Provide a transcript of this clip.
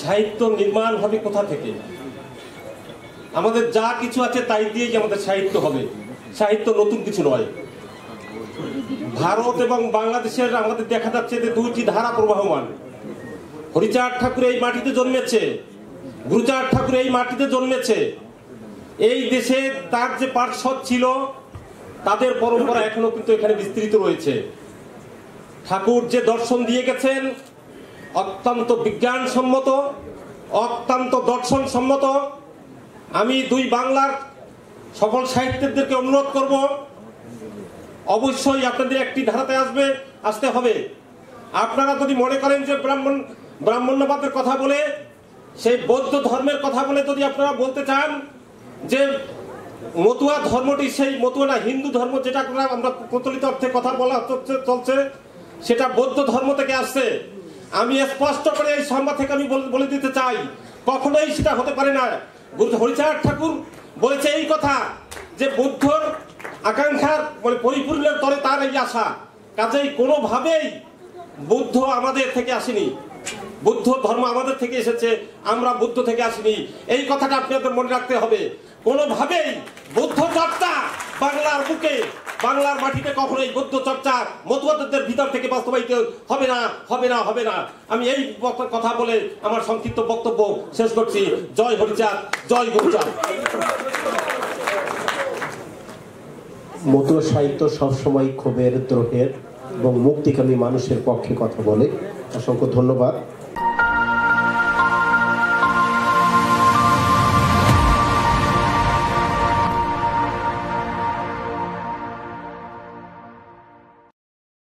সাহিত্য নির্মাণ হবে কোথা থেকে? আমাদের যা কিছু আছে তাই দিয়েই আমাদের সাহিত্য হবে। সাহিত্য নতুন কিছু নয়। ভারত এবং বাংলাদেশের আমাদের দেখা যাচ্ছে যে দুইটি ধারা প্রবাহমান। হরিচাঁদ ঠাকুর এই মাটিতে জন্মেছে, গুরুচাঁদ ঠাকুর এই মাটিতে জন্মেছে। এই দেশে তার যে পার্শ্বদ ছিল, তাদের পরম্পরা এখনও কিন্তু এখানে বিস্তৃত রয়েছে। ঠাকুর যে দর্শন দিয়ে গেছেন অত্যন্ত বিজ্ঞানসম্মত, অত্যন্ত দর্শনসম্মত। আমি দুই বাংলার সকল সাহিত্যিকদেরকে অনুরোধ করব, অবশ্যই আপনাদের একটি ধারাতে আসবে, আসতে হবে। আপনারা যদি মনে করেন যে ব্রাহ্মণ, ব্রাহ্মণ্যবাদের কথা বলে, সেই বৌদ্ধ ধর্মের কথা বলে যদি আপনারা বলতে চান যে মতুয়া ধর্মটি সেই মতুয়া না, হিন্দু ধর্ম যেটা আমরা প্রচলিত অর্থে কথা বলা চলছে, সেটা বৌদ্ধ ধর্ম থেকে আসছে। আমি স্পষ্ট করে এই সংবাদ থেকে আমি বল- দিতে চাই, কখনোই সেটা হতে পারে না। গুরু হরিচাঁদ ঠাকুর বলেছে এই কথা যে বুদ্ধর আকাঙ্ক্ষার মানে পরিপূর্ণের তরে তার এই আশা। কাজেই কোনোভাবেই বুদ্ধ আমাদের থেকে আসেনি। বুদ্ধ ধর্ম আমাদের থেকে এসেছে, আমরা বুদ্ধ থেকে আসিনি। এই কথাটা আপনাদের মনে রাখতে হবে। কোনোভাবেই বুদ্ধ চর্চা বাংলার বুকে বাংলার মাটিতে কখনোই বুদ্ধ চর্চা মতুয়াদের ভিতর থেকে বাস্তবায়িত হবে না হবে না হবে না। আমি এই কথা বলে আমার সংক্ষিপ্ত বক্তব্য শেষ করছি। জয় হরিচাঁদ, জয় গুরুচাঁদ মতুয়া সাহিত্য সবসময় ক্ষোভের, দ্রোহের এবং মুক্তিকামী মানুষের পক্ষে কথা বলে। অসংখ্য ধন্যবাদ।